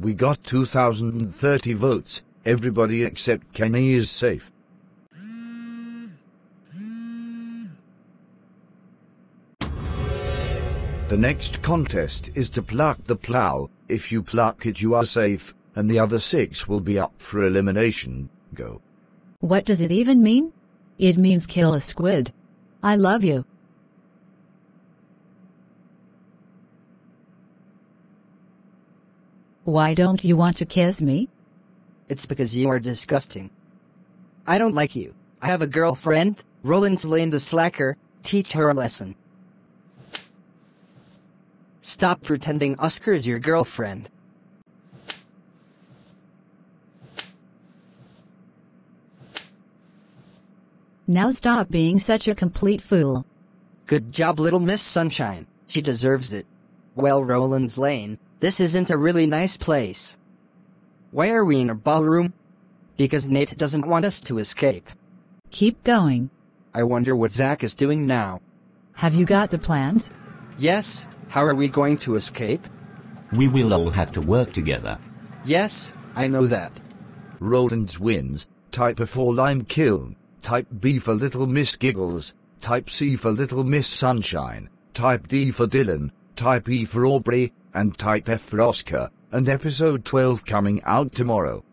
We got 2030 votes. Everybody except Kenny is safe. The next contest is to pluck the plow. If you pluck it, you are safe, and the other six will be up for elimination. Go. What does it even mean? It means kill a squid. I love you. Why don't you want to kiss me? It's because you are disgusting. I don't like you. I have a girlfriend, Rowlands Lane the slacker, teach her a lesson. Stop pretending Oscar is your girlfriend. Now stop being such a complete fool. Good job, little Miss Sunshine. She deserves it. Well, Rowlands Lane, this isn't a really nice place. Why are we in a ballroom? Because Nate doesn't want us to escape. Keep going. I wonder what Zach is doing now. Have you got the plans? Yes, how are we going to escape? We will all have to work together. Yes, I know that. Rowlands wins. Type A for Lime Kiln. Type B for Little Miss Giggles. Type C for Little Miss Sunshine. Type D for Dylan. Type E for Aubrey. And Type F for Oscar. And episode 12 coming out tomorrow.